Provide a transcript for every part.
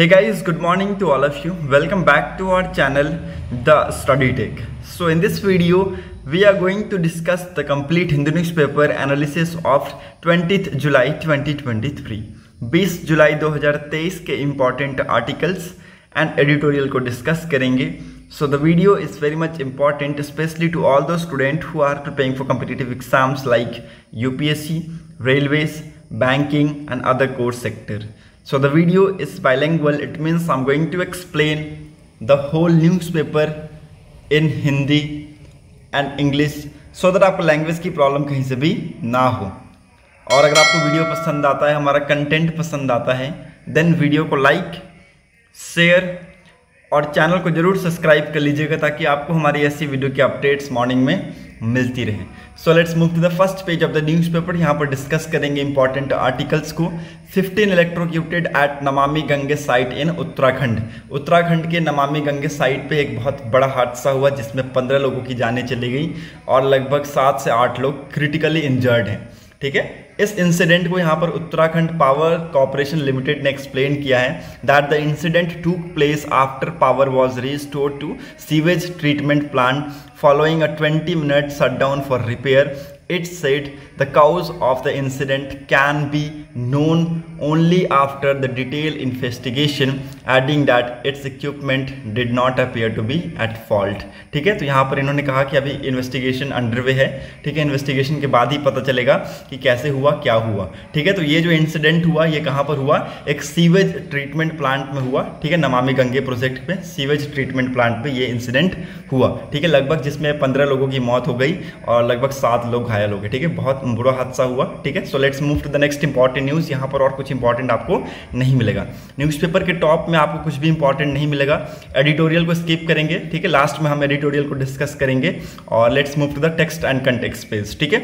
Hey guys, good morning to all of you. Welcome back to our channel, The Study Tech. So in this video, we are going to discuss the complete Hindu newspaper analysis of 20th July 2023. 20 जुलाई 2023 के important articles and editorial को discuss करेंगे So the video is very much important especially to all those students who are preparing for competitive exams like UPSC, railways, banking and other course sector. So, the video is bilingual. It means I'm going to explain the whole newspaper in Hindi and English so that आपको language की problem कहीं से भी ना हो और अगर आपको वीडियो पसंद आता है, हमारा कंटेंट पसंद आता है देन वीडियो को लाइक शेयर और चैनल को ज़रूर सब्सक्राइब कर लीजिएगा ताकि आपको हमारी ऐसी वीडियो की अपडेट्स मॉर्निंग में मिलती रहे। So let's move to the first page of the newspaper यहाँ पर डिस्कस करेंगे इंपॉर्टेंट आर्टिकल्स को। 15 electrocuted at Namami Gange site in Uttarakhand Uttarakhand के नमामि गंगे साइट पे एक बहुत बड़ा हादसा हुआ, जिसमें 15 लोगों की जाने चली गई और लगभग सात से आठ लोग क्रिटिकली इंजर्ड हैं। ठीक है? इस इंसिडेंट को यहाँ पर उत्तराखंड पावर कॉरपोरेशन लिमिटेड ने एक्सप्लेन किया है that the incident to place after power was restore to sewage treatment plant following a 20 minute shut down for repair it's set the cause of the incident can be known only after the detailed investigation, adding that its equipment did not appear to be at fault. ठीक है? तो यहाँ पर इन्होंने कहा कि अभी investigation underway है। ठीक है? इन्वेस्टिगेशन के बाद ही पता चलेगा कि कैसे हुआ, क्या हुआ। ठीक है? तो ये जो इंसिडेंट हुआ, ये कहाँ पर हुआ? एक सीवेज ट्रीटमेंट प्लांट में हुआ। ठीक है? नमामि गंगे प्रोजेक्ट पे सीवेज ट्रीटमेंट प्लांट पे ये इंसिडेंट हुआ। ठीक है? लगभग जिसमें पंद्रह लोगों की मौत हो गई और लगभग सात लोग घायल हो गए। ठीक है? बहुत बुरा हादसा हुआ। ठीक है? So let's move to the next important news यहाँ पर और कुछ इंपॉर्टेंट आपको नहीं मिलेगा। न्यूज़पेपर के टॉप में आपको कुछ भी इंपॉर्टेंट नहीं मिलेगा। एडिटोरियल को स्किप करेंगे, ठीक है? लास्ट में हम एडिटोरियल को डिस्कस करेंगे और let's move to the text and context page ठीक है?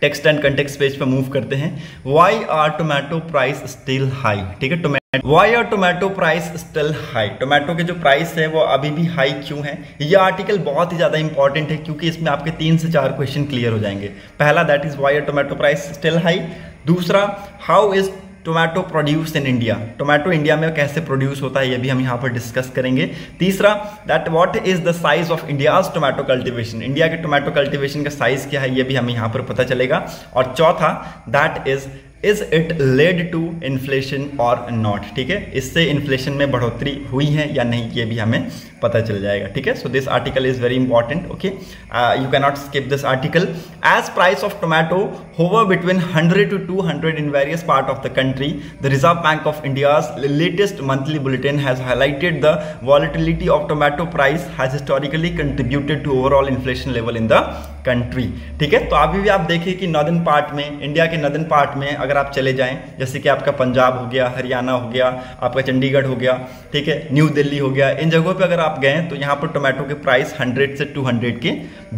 टेक्स्ट एंड कंटेक्स्ट पेज पे मूव करते हैं। Why are tomato price still high ठीक है? Tomato why are tomato price still high tomato के जो प्राइस है, वो अभी भी हाई क्यों है? ये आर्टिकल बहुत ही ज़्यादा इंपॉर्टेंट है क्योंकि इसमें आपके तीन से चार क्वेश्चन क्लियर हो जाएँगे। पहला that is why are tomato price still high दूसरा how is tomato produce in India tomato India में कैसे प्रोड्यूस होता है, ये भी हम यहाँ पर डिस्कस करेंगे। तीसरा that what is the size of India's tomato cultivation India के टोमेटो कल्टीवेशन का साइज़ क्या है, ये भी हमें यहाँ पर पता चलेगा। और चौथा that is is it led to inflation और नॉट ठीक है? इससे इन्फ्लेशन में बढ़ोतरी हुई है या नहीं, ये भी हमें पता चल जाएगा, ठीक है? So this article is very important okay you cannot skip this article as price of tomato hover between 100 to 200 in various part of the country the Reserve Bank of India's latest monthly bulletin has highlighted the volatility of tomato price has historically contributed to overall inflation level in the country ठीक है? तो अभी भी आप देखिए कि northern part में India के नॉर्दर्न पार्ट में अगर आप चले जाएँ, जैसे कि आपका पंजाब हो गया, हरियाणा हो गया, आपका चंडीगढ़ हो गया, ठीक है? न्यू दिल्ली हो गया, इन जगहों पे अगर आप गए तो यहाँ पर टोमेटो के प्राइस 100 से 200 के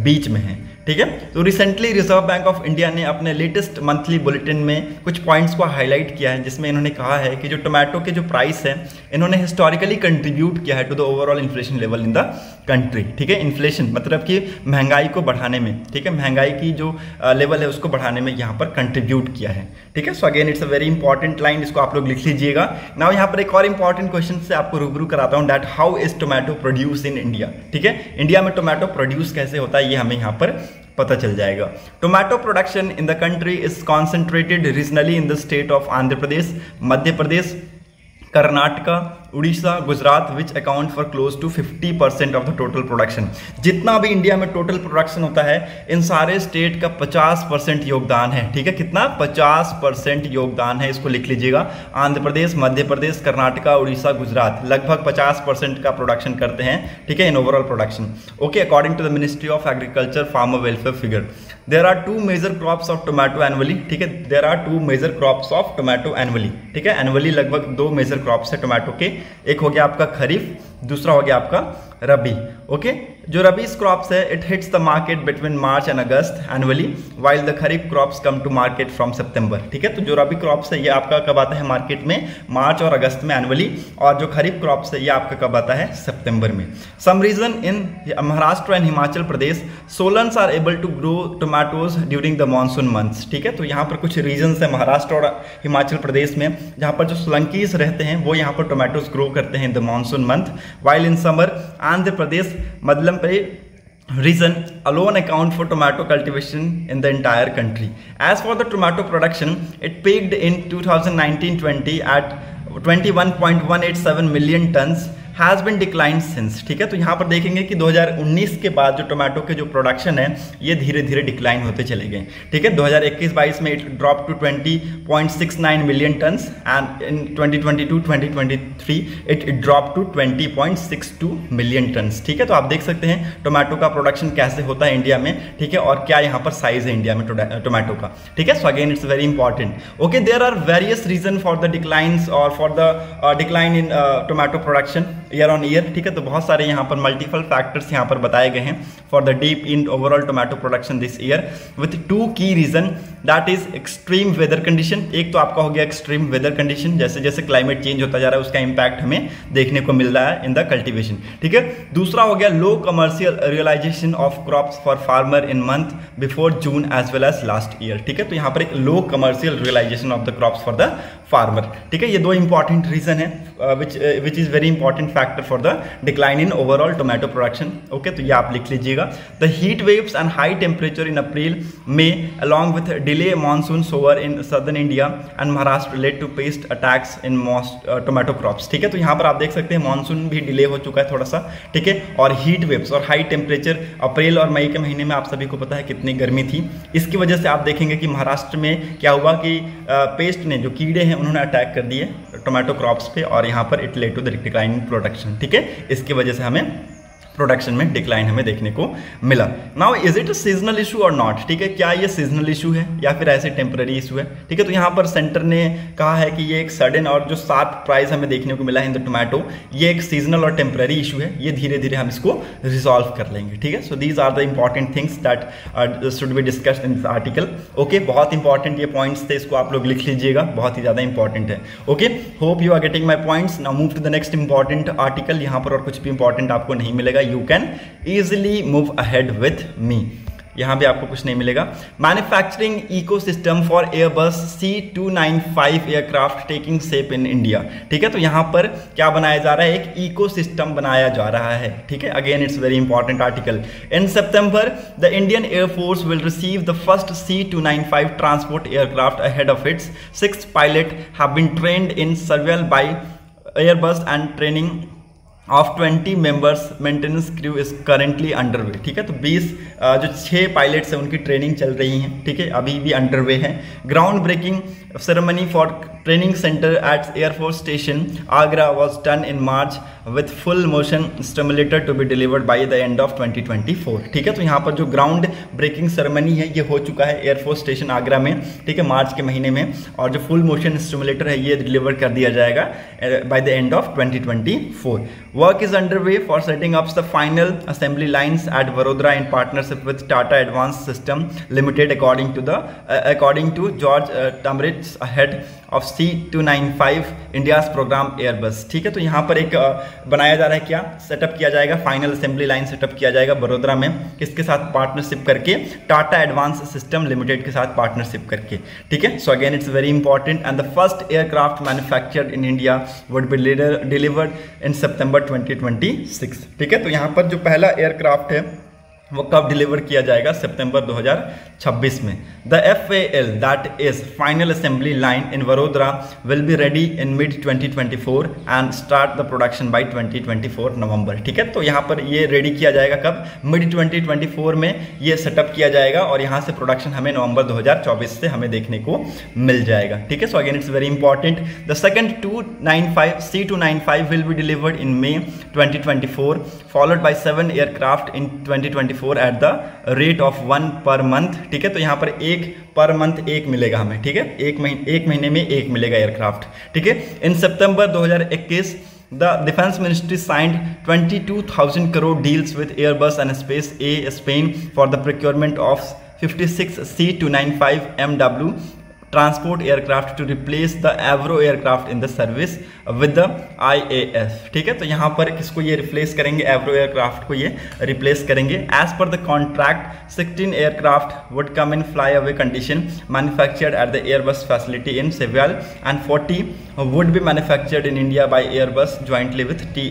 बीच में है। ठीक है? तो recently Reserve Bank of India ने अपने लेटेस्ट मंथली बुलेटिन में कुछ पॉइंट्स को हाईलाइट किया है, जिसमें इन्होंने कहा है कि जो टोमेटो के जो प्राइस है, इन्होंने हिस्टोरिकली कंट्रीब्यूट किया है to the overall inflation level in the country ठीक है? इन्फ्लेशन मतलब कि महँगाई को बढ़ाने में, ठीक है? महँगाई की जो लेवल है उसको बढ़ाने में यहाँ पर कंट्रीब्यूट किया है, ठीक है? So again it's a very important line इसको आप लोग लिख लीजिएगा। ना यहाँ पर एक और इंपॉर्टेंट क्वेश्चन से आपको रूबरू कराता हूँ that how is tomato produce in India ठीक है? इंडिया में टोमेटो प्रोड्यूस कैसे होता है, ये हमें यहाँ पर पता चल जाएगा। Tomato production in the country is concentrated regionally in the state of Andhra Pradesh Madhya Pradesh Karnataka Orissa, Gujarat which account for close to 50 percent of the total production जितना भी इंडिया में टोटल प्रोडक्शन होता है, इन सारे state का 50 percent योगदान है, ठीक है? कितना? 50 परसेंट योगदान है, इसको लिख लीजिएगा। आंध्र प्रदेश, मध्य प्रदेश, कर्नाटका, उड़ीसा, गुजरात, लगभग 50 परसेंट का प्रोडक्शन करते हैं, ठीक है? In overall production okay according to the Ministry of Agriculture farmer welfare figure there are two major crops of tomato annually ठीक है? There are two major crops of tomato annually ठीक है? Annually लगभग दो मेजर क्रॉप्स है tomato के। एक हो गया आपका खरीफ दूसरा हो गया आपका रबी ओके जो रबी क्रॉप्स है it hits the market between March and August annually while the kharif crops come to market from September ठीक है? तो जो रबी क्रॉप्स है, ये आपका कब आता है मार्केट में? मार्च और अगस्त में एनुअली और जो खरीफ क्रॉप्स है, ये आपका कब आता है? सितंबर में। Some region in Maharashtra and Himachal Pradesh Solans are able to grow tomatoes during the monsoon months ठीक है? तो यहाँ पर कुछ रीजन है महाराष्ट्र और हिमाचल प्रदेश में, जहाँ पर जो सोलंकीज रहते हैं, वो यहाँ पर टोमेटोज ग्रो करते हैं in the monsoon month while in summer Andhra Pradesh, Madlampally region alone account for tomato cultivation in the entire country. As for the tomato production, it peaked in 2019-20 at 21.187 million tons has been decline since ठीक है? तो यहाँ पर देखेंगे कि 2019 के बाद जो टोमेटो के जो प्रोडक्शन है, ये धीरे धीरे डिक्लाइन होते चले गए, ठीक है? 2021-22 में it drop to 20.69 million tons and in 2022-2023 it drop to 20.62 million tons ठीक है? तो आप देख सकते हैं टोमेटो का प्रोडक्शन कैसे होता है इंडिया में, ठीक है? और क्या यहाँ पर साइज़ है इंडिया में टोमेटो का, ठीक है? So again it's very important okay there are various reason for the declines और for the decline in tomato production year on year ठीक है? तो बहुत सारे यहाँ पर मल्टीपल फैक्टर्स यहाँ पर बताए गए हैं for the dip in overall tomato production this year with two key reason that is extreme weather condition एक तो आपका हो गया एक्सट्रीम वेदर कंडीशन जैसे जैसे क्लाइमेट चेंज होता जा रहा है, उसका इंपैक्ट हमें देखने को मिल रहा है इन द कल्टिवेशन ठीक है? दूसरा हो गया low commercial realisation of crops for farmer in month before June as well as last year ठीक है? तो यहाँ पर एक low commercial realisation of the crops for the farmer ठीक है ये दो इंपॉर्टेंट रीजन है which which is very important factor for the decline in overall tomato production okay तो ये आप लिख लीजिएगा। The heat waves and high temperature in April में along with delay monsoon shower in southern India and Maharashtra led to pest attacks in tomato crops ठीक है तो यहाँ पर आप देख सकते हैं मानसून भी डिले हो चुका है थोड़ा सा ठीक है और हीट वेव्स और हाई टेम्परेचर अप्रैल और मई के महीने में आप सभी को पता है कितनी गर्मी थी। इसकी वजह से आप देखेंगे कि महाराष्ट्र में क्या हुआ कि पेस्ट uh, ने जो कीड़े हैं उन्होंने अटैक कर दिए टोमेटो क्रॉप्स पे और यहाँ पर it led to the decline production ठीक है? इसकी वजह से हमें प्रोडक्शन में डिक्लाइन हमें देखने को मिला। Now is it a seasonal issue और नॉट ठीक है, क्या ये सीजनल इशू है या फिर ऐसे टेम्पररी इशू है? ठीक है तो यहाँ पर सेंटर ने कहा है कि ये एक सडन और जो सात प्राइस हमें देखने को मिला है इन द टोमेटो ये एक सीजनल और टेम्पररी इशू है। ये धीरे धीरे हम इसको रिजॉल्व कर लेंगे। ठीक है so these are the important things that should be discuss in this article okay बहुत इंपॉर्टेंट ये पॉइंट्स थे, इसको आप लोग लिख लीजिएगा। बहुत ही ज़्यादा इंपॉर्टेंट है। Okay hope you are getting my points now move to the next important article यहाँ पर और कुछ भी इंपॉर्टेंट आपको नहीं मिलेगा। You can easily move ahead with me. यहाँ भी आपको कुछ नहीं मिलेगा। Manufacturing ecosystem for Airbus C two nine five aircraft taking shape in India ठीक है? तो यहाँ पर क्या बनाया जा रहा है? एक इकोसिस्टम बनाया जा रहा है। ठीक है? Again it's very important article in September the Indian Air Force will receive the first C two nine five transport aircraft ahead of its six pilot have been trained in Seville by Airbus and training of 20 members maintenance crew is currently underway ठीक है? तो 20 जो छः pilots हैं, उनकी training चल रही है, ठीक है? अभी भी अंडरवे है। Ground breaking ceremony for training centre at Air Force station Agra was done in March with full motion stimulator to be delivered by the end of 2024 ठीक है? तो यहाँ पर जो ग्राउंड ब्रेकिंग सेरेमनी है, ये हो चुका है एयरफोर्स स्टेशन आगरा में, ठीक है? मार्च के महीने में। और जो फुल मोशन स्टिमुलेटर है, ये डिलीवर कर दिया जाएगा by the end of 2024 work is under way for setting up the final assembly lines at Vadodara in partnership with Tata advance system limited according to the according to George Tamarit's head of C two nine five India's programme Airbus ठीक है तो यहाँ पर एक बनाया जा रहा है क्या? सेटअप किया जाएगा फाइनल असेंबली लाइन सेटअप किया जाएगा बड़ोदरा में, किसके साथ? पार्टनरशिप करके टाटा एडवांस सिस्टम लिमिटेड के साथ पार्टनरशिप करके। ठीक है? So again it's very important and the first aircraft manufactured in India would be delivered in September 2026 ठीक है तो यहाँ पर जो पहला एयरक्राफ्ट है वो कब डिलीवर किया जाएगा? सितंबर 2026 में। The F A L that is final assembly line in Vadodara will be ready in mid 2024 and start the production by 2024 November ठीक है? तो यहाँ पर ये रेडी किया जाएगा कब? मिड 2024 में ये सेटअप किया जाएगा और यहाँ से प्रोडक्शन हमें नवंबर 2024 से हमें देखने को मिल जाएगा, ठीक है? So again it's very important the second two nine five C two nine five will be delivered in May 2024 followed by seven aircraft in 2024 four four at the rate of one per month ठीक है? तो यहाँ पर एक per month एक मिलेगा हमें ठीक है? एक महीने एक महीने में एक मिलेगा एयरक्राफ्ट ठीक है? In September 2021 the defence ministry signed 22,000 crore deals with Airbus and space a Spain for the procurement of 56 six C two nine five MW transport aircraft to replace the Avro aircraft in the service with the IAF ठीक है? तो यहाँ पर किसको ये replace करेंगे? एवरो aircraft को ये रिप्लेस करेंगे। As per the contract 16 aircraft would come in fly away condition manufactured at the Airbus facility in Seville and 40 would be manufactured in India by Airbus jointly with T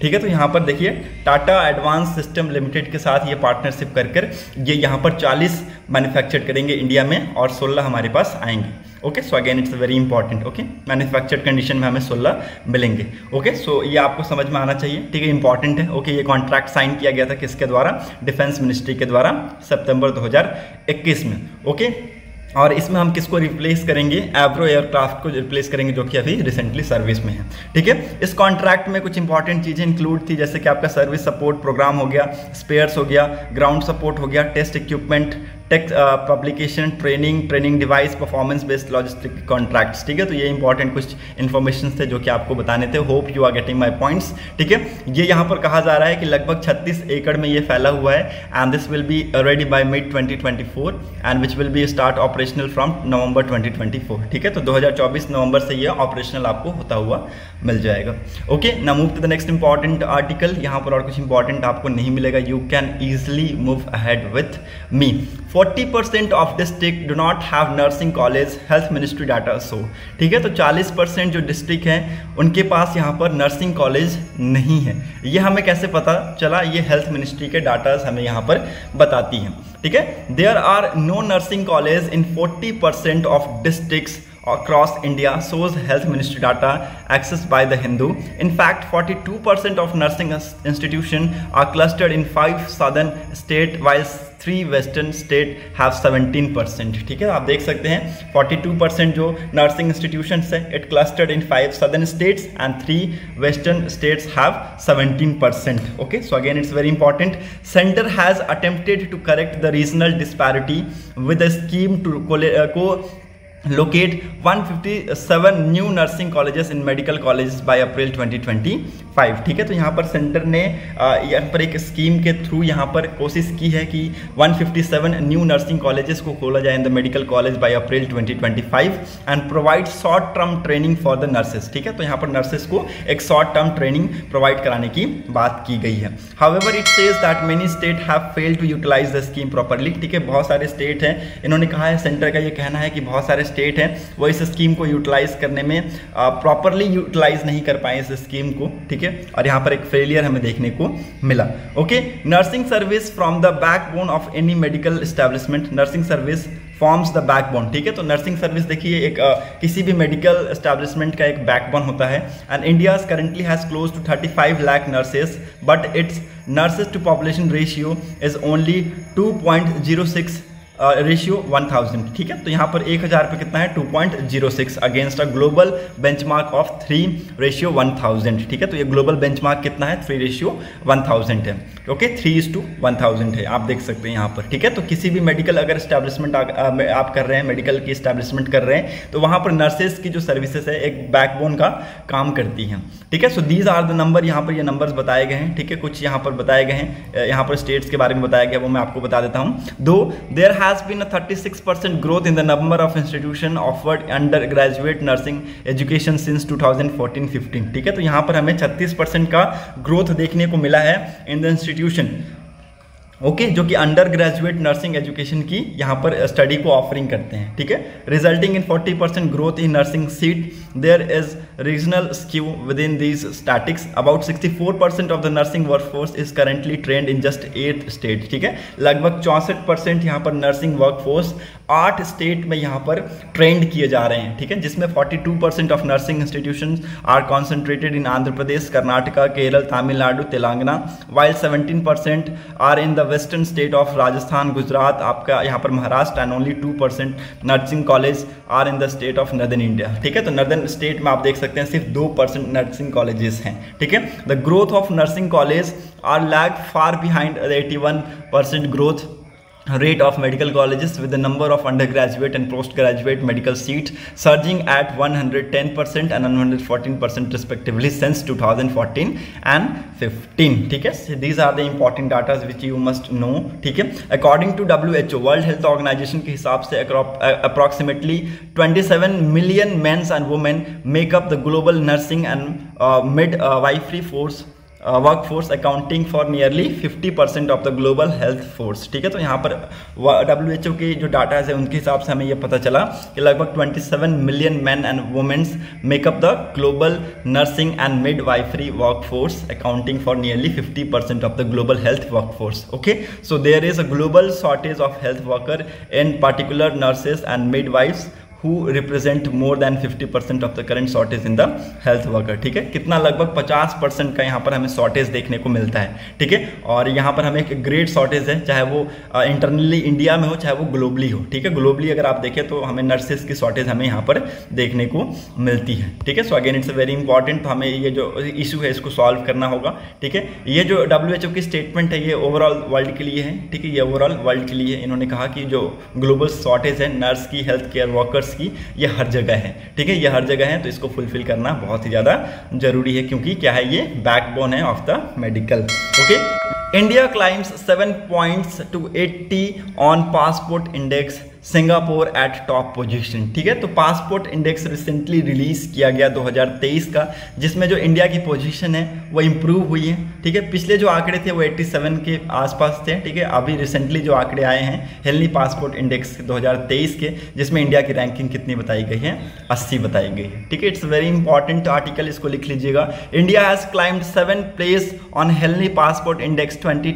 ठीक है तो यहाँ पर देखिए Tata advance system limited के साथ ये partnership कर कर ये यहाँ पर 40 मैन्युफैक्चर्ड करेंगे इंडिया में और 16 हमारे पास आएँगे okay so again it's very important okay manufactured condition में हमें 16 मिलेंगे ओके? सो ये आपको समझ में आना चाहिए ठीक है इंपॉर्टेंट है ओके? ये कॉन्ट्रैक्ट साइन किया गया था किसके द्वारा डिफेंस मिनिस्ट्री के द्वारा, सितंबर 2021 में ओके? और इसमें हम किसको रिप्लेस करेंगे? एवरो एयरक्राफ्ट को रिप्लेस करेंगे, जो कि अभी रिसेंटली सर्विस में है। ठीक है? इस कॉन्ट्रैक्ट में कुछ इंपॉर्टेंट चीज़ें इंक्लूड थी, जैसे कि आपका सर्विस सपोर्ट प्रोग्राम हो गया स्पेयर्स हो गया ग्राउंड सपोर्ट हो गया test equipment techs publication training training device performance based logistic contracts ठीक है? तो ये इंपॉर्टेंट कुछ इन्फॉर्मेशन थे जो कि आपको बताने थे। Hope you are getting my points ठीक है? ये यहाँ पर कहा जा रहा है कि लगभग 36 एकड़ में ये फैला हुआ है and this will be ready by mid 2024 and which will be start operational from November 2024 ठीक है? तो 2024 नवंबर से ये ऑपरेशनल आपको होता हुआ मिल जाएगा। ओके ना move to the next important article यहाँ पर और कुछ इंपॉर्टेंट आपको नहीं मिलेगा। You can easily move ahead with me 40% of district do not have nursing college health ministry data so ठीक है तो 40% जो डिस्ट्रिक्ट हैं, उनके पास यहाँ पर नर्सिंग कॉलेज नहीं है। ये हमें कैसे पता चला? ये हेल्थ मिनिस्ट्री के डाटाज हमें यहाँ पर बताती हैं। ठीक है there are no nursing college in 40% of districts across India shows health ministry data accessed by the Hindu. In fact, 42% of nursing institutions are clustered in five southern states while three western state have 17 percent ठीक है? आप देख सकते हैं 42 परसेंट जो nursing institution है it clustered in five southern states and three western states have 17 percent okay so again it's very important centre has attempted to correct the regional disparity with a scheme to co locate 157 new nursing colleges in medical colleges by April 2025 ठीक है? तो यहाँ पर centre ने यहाँ पर एक scheme के थ्रू यहाँ पर कोशिश की है कि 157 न्यू नर्सिंग कॉलेजेस को खोला जाए in the medical college by April 2025 and provide short term training for the nurses ठीक है? तो यहाँ पर नर्सेस को एक शॉर्ट टर्म ट्रेनिंग प्रोवाइड कराने की बात की गई है। However it says that many state have fail to utilize the scheme properly ठीक है? बहुत सारे स्टेट हैं। इन्होंने कहा है सेंटर का ये कहना है कि बहुत सारे स्टेट हैं वो इस स्कीम को यूटिलाइज करने में प्रॉपरली यूटिलाइज नहीं कर पाए इस स्कीम को ठीक है? और यहाँ पर एक फेलियर हमें देखने को मिला okay nursing service from the backbone of any medical establishment nursing service forms the backbone ठीक है? तो नर्सिंग सर्विस देखिए एक आ, किसी भी मेडिकल स्टैब्लिशमेंट का एक बैकबोन होता है and India currently has close to 35 lakh nurses but it's nurses to population ratio is only 2.06 ratio uh, 1000 ठीक है? तो यहाँ पर 1000 पे कितना है? 2.06 against a global benchmark of 3 ratio 1000 ठीक है? तो ये ग्लोबल बेंचमार्क कितना है? 3 रेशियो 1000 है। Okay three is to one है। आप देख सकते हैं यहाँ पर ठीक है? तो किसी भी मेडिकल अगर स्टैब्लिशमेंट आप कर रहे हैं मेडिकल की स्टैब्लिशमेंट कर रहे हैं तो वहाँ पर नर्सेज की जो सर्विसेज़ है एक बैकबोन का काम करती हैं ठीक है? So these are the number यहाँ पर ये नंबर्स बताए गए हैं ठीक है? कुछ यहाँ पर बताए गए हैं यहाँ पर स्टेट्स के बारे में बताया गया वो मैं आपको बता देता हूँ। दो देर has been a 36% growth in the number of institution offered undergraduate nursing education since 2014-15 ठीक है? तो यहाँ पर हमें 36% का ग्रोथ देखने को मिला है in the institution okay okay, जो कि अंडर ग्रेजुएट नर्सिंग एजुकेशन की यहाँ पर स्टडी को ऑफरिंग करते हैं। ठीक है? Resulting in 40 percent growth in nursing seat is regional skew within these statics about 64 percent of the nursing workforce is currently trained in just eight state ठीक है? लगभग चौंसठ परसेंट यहाँ पर नर्सिंग वर्कफोर्स आठ स्टेट में यहाँ पर ट्रेंड किए जा रहे हैं, ठीक है? जिसमें 42 percent of nursing institution are concentrated in Andhra Pradesh Karnataka Kerala Tamil Nadu Telangana while 17 percent are in the western state of Rajasthan Gujarat आपका यहाँ पर Maharashtra and only two percent nursing college are in the state of northern India ठीक है? तो northern state में आप देख सकते हैं, सिर्फ़ दो परसेंट नर्सिंग कॉलेजेस हैं, ठीक है? The growth of nursing college are lag far behind eighty one percent growth rate of medical colleges with the number of undergraduate and postgraduate medical seats surging at 110% and 114% respectively since 2014 and 15 ठीक है these are the important data which you must know ठीक है according to WHO World Health Organization के हिसाब से approximately 27 million men and women make up the global nursing and uh, midwifery force work force accounting for nearly 50 percent of the global health force ठीक है? तो यहाँ पर W H O के जो डाटा है, उनके हिसाब से हमें यह पता चला कि लगभग 27 million men and womens make up the global nursing and midwifery work force accounting for nearly 50 percent of the global health work force okay so there is a global shortage of health worker in particular nurses and mid who represent more than 50 percent of the current shortage in the health worker ठीक है? कितना लगभग 50 percent का यहाँ पर हमें shortage देखने को मिलता है, ठीक है? और यहाँ पर हमें एक ग्रेट शॉर्टेज है, चाहे वो इंटरनली इंडिया में हो, चाहे वो ग्लोबली हो, ठीक है? ग्लोबली अगर आप देखें तो हमें नर्सेज की शॉर्टेज हमें यहाँ पर देखने को मिलती है, ठीक है? So again it's very important तो हमें ये जो इशू है, इसको सॉल्व करना होगा, ठीक है? ये जो डब्ल्यू की स्टेटमेंट है, ये ओवरऑल वर्ल्ड के लिए है, ठीक है? ये ओवरऑल वर्ल्ड के लिए इन्होंने कहा कि जो ग्लोबल शॉर्टेज है नर्स की हेल्थ केयर वर्कर्स की ये हर जगह है। ठीक है, ये हर जगह है तो इसको फुलफिल करना बहुत ही ज़्यादा ज़रूरी है, क्योंकि क्या है ये? बैकबोन है of the medical okay India climbs seven points to eighty on passport index Singapore at top position ठीक है? तो पासपोर्ट इंडेक्स रिसेंटली रिलीज़ किया गया 2023 का, जिसमें जो इंडिया की पोजीशन है, वो इम्प्रूव हुई है, ठीक है? पिछले जो आंकड़े थे, वो 87 के आसपास थे, ठीक है? अभी रिसेंटली जो आंकड़े आए हैं हेलनी पासपोर्ट इंडेक्स 2023 के, जिसमें इंडिया की रैंकिंग कितनी बताई गई है? अस्सी बताई गई है, ठीक है? इट्स वेरी इंपॉर्टेंट आर्टिकल इसको लिख लीजिएगा। India has climb seven place on हेलनी passport index twenty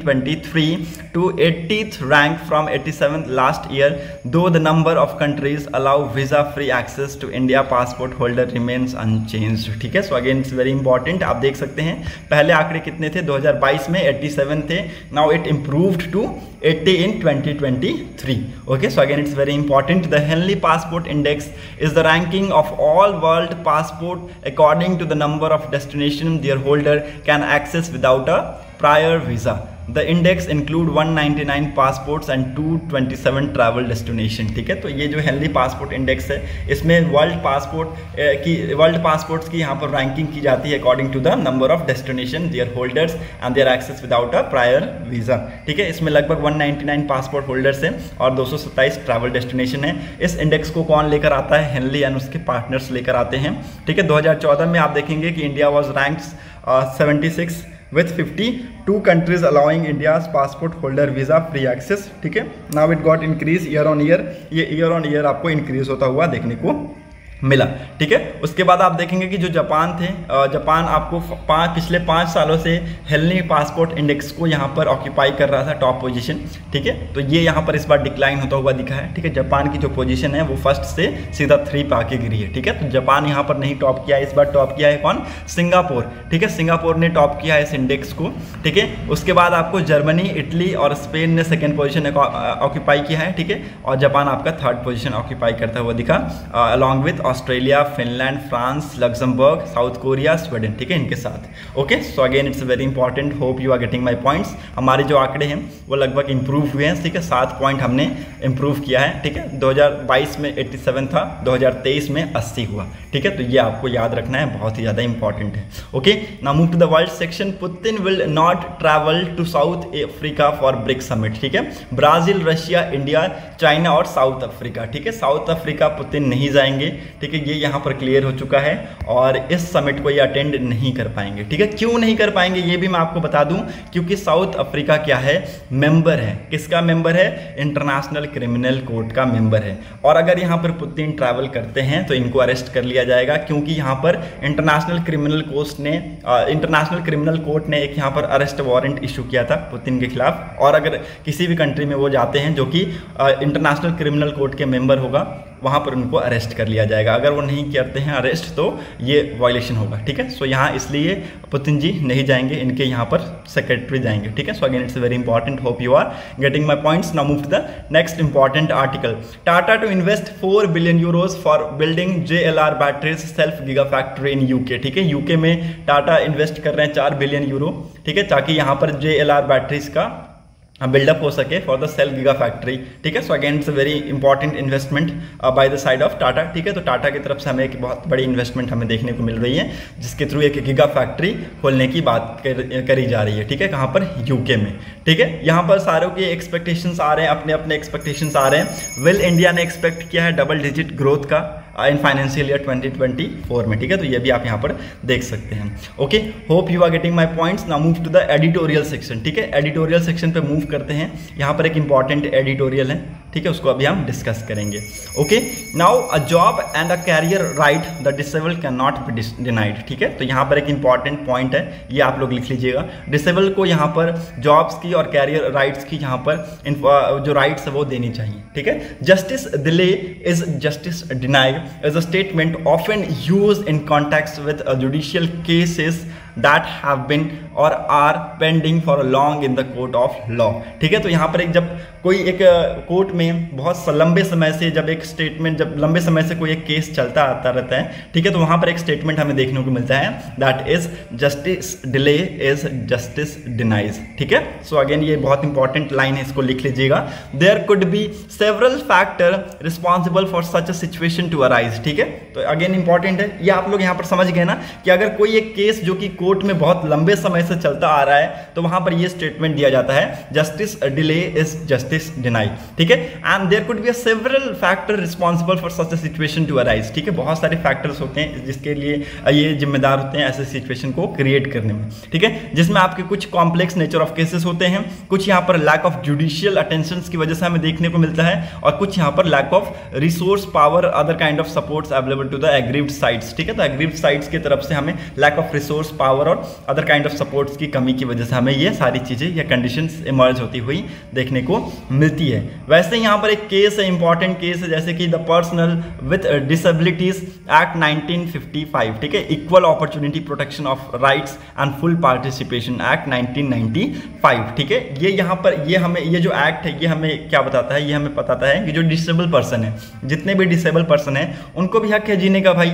two eighty rank from eighty last year दो though the number of countries allow visa free access to India passport holder remains unchanged ठीक है so again it's very important आप देख सकते हैं पहले आंकड़े कितने थे 2022 में 87 थे now it improved to 80 in 2023 okay so again it's very important the henley passport index is the ranking of all world passport according to the number of destination their holder can access without a prior visa the index include 199 passports and 227 travel destination ठीक है? तो ये जो healthy passport index है, इसमें world passport की world passports की यहाँ पर रैंकिंग की जाती है according to the number of destination their holders and their access without a prior visa ठीक है? इसमें लगभग 199 पासपोर्ट होल्डर्स हैं और 227 ट्रैवल डेस्टिनेशन है। इस इंडेक्स को कौन लेकर आता है? हेनली एंड उसके पार्टनर्स लेकर आते हैं, ठीक है? 2014 में आप देखेंगे कि India was rank seventy six with 52 countries allowing India's passport holder visa free access ठीक है now it got increase year on year ये year on year आपको increase होता हुआ देखने को मिला, ठीक है? उसके बाद आप देखेंगे कि जो जापान थे जापान आपको पाँच पिछले पाँच सालों से हेलनी पासपोर्ट इंडेक्स को यहाँ पर ऑक्यूपाई कर रहा था टॉप पोजीशन ठीक है? तो ये यहाँ पर इस बार डिक्लाइन होता हुआ दिखा है, ठीक है? जापान की जो पोजीशन है, वो फ़र्स्ट से सीधा थ्री पे आके गिरी है, ठीक है? तो जापान यहाँ पर नहीं टॉप किया, इस बार टॉप किया है कौन? सिंगापुर, ठीक है? सिंगापुर ने टॉप किया है इस इंडेक्स को, ठीक है? उसके बाद आपको जर्मनी, इटली और स्पेन ने सेकेंड पोजिशन ऑक्यूपाई किया है, ठीक है? और जापान आपका थर्ड पोजिशन ऑक्यूपाई करता हुआ दिखा along with Australia, Finland, France, Luxembourg, South Korea, Sweden, ठीक है, इनके साथ। Okay so again it's very important hope you are getting my points हमारे जो आंकड़े हैं, वो लगभग इंप्रूव हुए हैं, ठीक है? सात पॉइंट हमने इंप्रूव किया है, ठीक है? 2022 में 87 था 2023 में 80 हुआ, ठीक है? तो ये आपको याद रखना है, बहुत ही ज़्यादा इंपॉर्टेंट है। Okay now move to the world section Putin will not travel to South Africa for BRICS summit ठीक है? ब्राज़ील रशिया इंडिया चाइना और साउथ अफ्रीका ठीक है? साउथ अफ्रीका पुतिन नहीं जाएँगे। ठीक है, ये यहाँ पर क्लियर हो चुका है और इस समिट को ये अटेंड नहीं कर पाएँगे। ठीक है, क्यों नहीं कर पाएँगे, ये भी मैं आपको बता दूँ, क्योंकि साउथ अफ्रीका क्या है? मेंबर है। किसका मेंबर है? इंटरनेशनल क्रिमिनल कोर्ट का मेंबर है। और अगर यहाँ पर पुतिन ट्रैवल करते हैं तो इनको अरेस्ट कर लिया जाएगा, क्योंकि यहाँ पर इंटरनेशनल क्रिमिनल कोर्ट ने इंटरनेशनल क्रिमिनल कोर्ट ने एक यहाँ पर अरेस्ट वारंट इशू किया था पुतिन के खिलाफ। और अगर किसी भी कंट्री में वो जाते हैं, जो कि इंटरनेशनल क्रिमिनल कोर्ट के मेंबर होगा वहाँ पर उनको अरेस्ट कर लिया जाएगा। अगर वो नहीं करते हैं अरेस्ट तो ये वायलेशन होगा, ठीक है? सो यहाँ इसलिए पुतिन जी नहीं जाएँगे, इनके यहाँ पर सेक्रेटरी जाएँगे, ठीक है? So again it's very important hope you are getting my points now move the next important article Tata to invest four billion euros for building J L R batteries self giga factory in UK ठीक है? UK में Tata invest कर रहे हैं चार billion euro ठीक है? ताकि यहाँ पर जे एल आर बैटरीज का बिल्डअप हो सके for the cell giga factory ठीक है? So again it's a very important investment by the side of Tata ठीक है? तो टाटा की तरफ़ से हमें एक बहुत बड़ी इन्वेस्टमेंट हमें देखने को मिल रही है जिसके थ्रू एक गीगा फैक्ट्री खोलने की बात कर, करी जा रही है ठीक है? कहाँ पर? यूके में ठीक है? यहाँ पर सारों के एक्सपेक्टेशंस आ रहे हैं अपने अपने एक्सपेक्टेशंस आ रहे हैं। वेल इंडिया ने एक्सपेक्ट किया है डबल डिजिट ग्रोथ का इन फाइनेंशियल ईयर 2024 में, ठीक है? तो ये भी आप यहाँ पर देख सकते हैं। Okay hope you are getting my points now move to the editorial section ठीक है? एडिटोरियल सेक्शन पर मूव करते हैं। यहाँ पर एक इंपॉर्टेंट एडिटोरियल है। ठीक है, उसको अभी हम डिस्कस करेंगे। Okay now a job and a career right the disable can not be denied ठीक है? तो यहाँ पर एक इंपॉर्टेंट पॉइंट है, ये आप लोग लिख लीजिएगा। डिसेबल को यहाँ पर जॉब्स की और कैरियर राइट्स की यहाँ पर जो राइट्स है, वो देनी चाहिए, ठीक है? Justice delay is justice denied is a statement often use in contact with judicial cases that have been or are pending for long in the court of law ठीक है? तो यहाँ पर एक जब कोई एक कोर्ट में बहुत लंबे समय से जब एक स्टेटमेंट जब लंबे समय से कोई एक केस चलता आता रहता है, ठीक है? तो वहाँ पर एक स्टेटमेंट हमें देखने को मिलता है that is justice delay is justice denies ठीक है? सो अगेन ये बहुत इंपॉर्टेंट लाइन है, इसको लिख लीजिएगा। There could be several factor responsible for such a situation to arise ठीक है? तो अगेन इंपॉर्टेंट है, ये आप लोग यहाँ पर समझ गए ना कि अगर कोई एक केस जो कि कोर्ट में बहुत लंबे समय से चलता आ रहा है तो वहाँ पर यह स्टेटमेंट दिया जाता है justice delay is justice deny ठीक है? And there could be several factor responsible for such situation to arise ठीक है? बहुत सारे फैक्टर्स होते हैं जिसके लिए ये जिम्मेदार होते हैं ऐसे सिचुएशन को क्रिएट करने में। ठीक है? जिसमें आपके कुछ कॉम्प्लेक्स नेचर ऑफ़ केसेस होते हैं, कुछ यहाँ पर लैक ऑफ़ जुडिशियल अटेंशन की वजह से हमें देखने को मिलता है, और कुछ यहाँ पर lack of resource power other kind of supports available to the aggrieved sites ठीक है? तो एग्रीव्ड साइट्स की तरफ़ से हमें lack of resource power power और अदर काइंड ऑफ़ सपोर्ट्स की कमी की वजह से हमें ये सारी चीज़ें, या कंडीशंस इमर्ज होती हुई देखने को मिलती है। वैसे यहाँ पर एक केस है इंपॉर्टेंट केस है, जैसे कि the personal with disabilities act 1955 ठीक है? Equal opportunity protection of rights and full participation act 1995 ठीक है? ये यहाँ पर, ये हमें, ये जो एक्ट है, ये हमें क्या बताता है? ये हमें बताता है कि जो डिसेबल पर्सन है, जितने भी डिसेबल पर्सन है, उनको भी हक है जीने का भाई।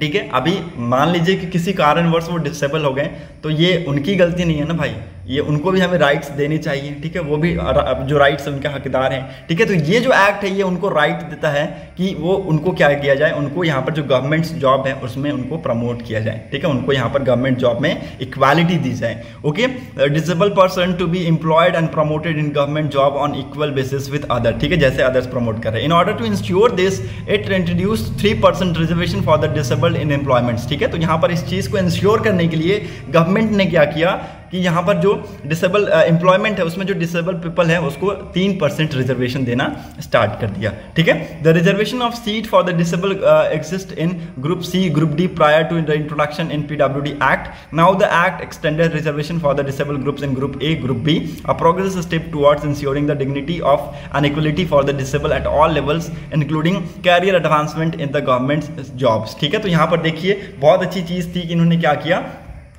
ठीक है? अभी मान लीजिए कि किसी कारणवश वो डिसेबल हो गए तो ये उनकी गलती नहीं है ना भाई? ये उनको भी हमें राइट्स देने चाहिए, ठीक है? वो भी जो राइट्स उनके हकदार हैं, ठीक है? तो ये जो एक्ट है, ये उनको राइट देता है कि वो उनको क्या किया जाए? उनको यहाँ पर जो गवर्नमेंट जॉब है, उसमें उनको प्रमोट किया जाए, ठीक है? उनको यहाँ पर गवर्नमेंट जॉब में इक्वालिटी दी जाए okay disable person to be employed and promoted in government job on equal basis with other ठीक है? जैसे अदर्स प्रमोट कर रहे हैं। In order to ensure this it introduce three percent reservation for the disabled in employments ठीक है? तो यहाँ पर इस चीज़ को इंश्योर करने के लिए गवर्नमेंट ने क्या किया? कि यहाँ पर जो डिसेबल एम्प्लॉयमेंट है, उसमें जो डिसेबल पीपल है, उसको तीन परसेंट रिजर्वेशन देना स्टार्ट कर दिया। ठीक है? The reservation of seat for the disable exist in group C group D prior to the introduction in P W D act now the act extended reservation for the disable groups in group A group B a progress step towards ensuring the dignity of an equality for the disable at all levels including career advancement in the government jobs ठीक है? तो यहाँ पर देखिए, बहुत अच्छी चीज़ थी कि इन्होंने क्या किया?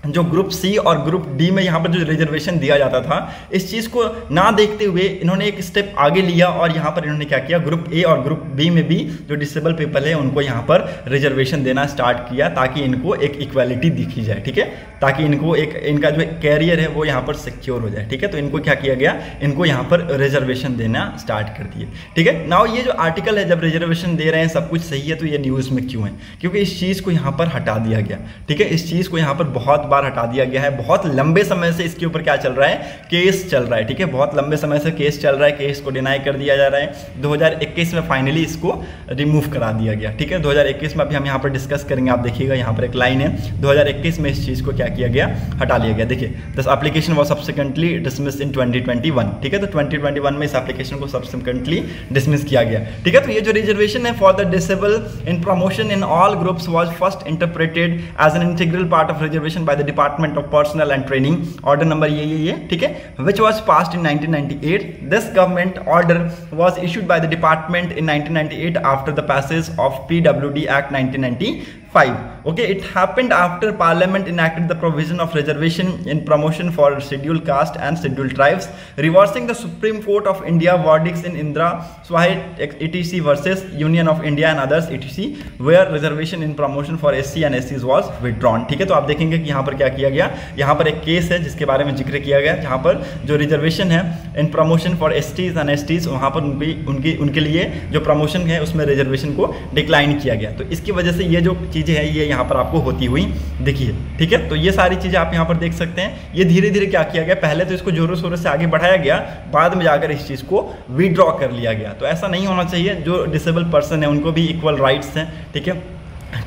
जो ग्रुप सी और ग्रुप डी में यहाँ पर जो रिजर्वेशन दिया जाता था, इस चीज़ को ना देखते हुए इन्होंने एक स्टेप आगे लिया और यहाँ पर इन्होंने क्या किया, ग्रुप ए और ग्रुप बी में भी जो डिसेबल पीपल है, उनको यहाँ पर रिजर्वेशन देना स्टार्ट किया ताकि इनको एक इक्वालिटी दिखी जाए, ठीक है? ताकि इनको एक, इनका जो कैरियर है, वो यहाँ पर सिक्योर हो जाए, ठीक है? तो इनको क्या किया गया, इनको यहाँ पर रिजर्वेशन देना स्टार्ट कर दिए, ठीक है? नाउ ये जो आर्टिकल है, जब रिजर्वेशन दे रहे हैं, सब कुछ सही है तो ये न्यूज़ में क्यों है? क्योंकि इस चीज़ को यहाँ पर हटा दिया गया, ठीक है? इस चीज़ को यहाँ पर बहुत बार हटा दिया गया है। बहुत लंबे समय से इसके ऊपर क्या चल रहा है? केस चल रहा है, ठीक है? बहुत लंबे समय से केस चल रहा है। केस को डिनाई कर दिया जा रहा है। 2021 में फाइनली इसको रिमूव करा दिया गया, ठीक है? 2021 में अभी हम यहाँ पर डिस्कस करेंगे। आप देखिएगा, यहाँ पर एक लाइन है। 2021 में इस चीज़ को क्या किया गया? हटा लिया गया। देखिए this application was subsequently dismiss in 2021 ठीक है? तो 2021 में इस एप्लीकेशन को सब्सिक्वेंटली डिसमिस किया गया, ठीक है? तो ये जो रिजर्वेशन है for the disable in promotion in all groups was first interpreted as an integral part of reservation by the department department of personal and training order number ये ये ये ठीक है? Which was pass in 1998 this government order was issued by the department in 1998 after the passage of P W D act 1990 five okay it happened after parliament enact the provision of reservation in promotion for schedule caste and schedule tribes reversing the Supreme Court of India verdicts in Indira Sawhney E T C versus Union of India and others E T C where reservation in promotion for S C and S C was withdrawn ठीक है तो आप देखेंगे कि यहाँ पर क्या किया गया। यहाँ पर एक केस है जिसके बारे में ज़िक्र किया गया, जहाँ पर जो रिजर्वेशन है in promotion for S Ts and S Ts वहाँ पर उनकी, उनके लिए जो प्रमोशन है, उसमें रिजर्वेशन को डिक्लाइन किया गया। तो इसकी वजह से ये जो चीज़ चीज़ें हैं, ये यहाँ पर आपको होती हुई दिखी है। ठीक है? तो ये सारी चीज़ें आप यहाँ पर देख सकते हैं। ये धीरे धीरे क्या किया गया? पहले तो इसको जोरों शोरों से आगे बढ़ाया गया, बाद में जाकर इस चीज़ को विड्रॉ कर लिया गया। तो ऐसा नहीं होना चाहिए। जो डिसेबल पर्सन है, उनको भी इक्वल राइट्स हैं। ठीक है?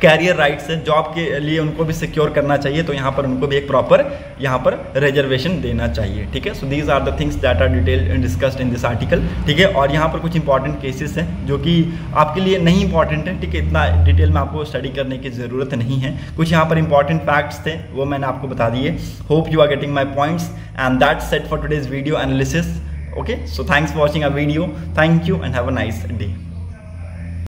कैरियर राइट्स है जॉब के लिए उनको भी सिक्योर करना चाहिए तो यहाँ पर उनको भी एक प्रॉपर यहाँ पर रिजर्वेशन देना चाहिए, ठीक है? So these are the things that are detail discussed in this article ठीक है? और यहाँ पर कुछ इंपॉर्टेंट केसेस हैं, जो कि आपके लिए नहीं इंपॉर्टेंट है, ठीक है? इतना डिटेल में आपको स्टडी करने की ज़रूरत नहीं है। कुछ यहाँ पर इंपॉर्टेंट फैक्ट्स थे, वो मैंने आपको बता दिए। Hope you are getting my points and that set for today's video analysis okay? So thanks for watching our video. Thank you and have a nice day.